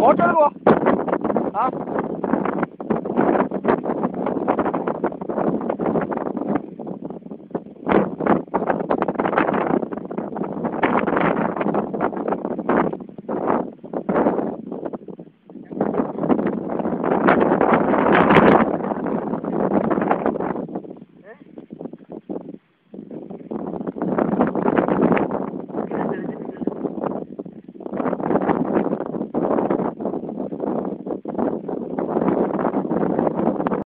我这不？啊？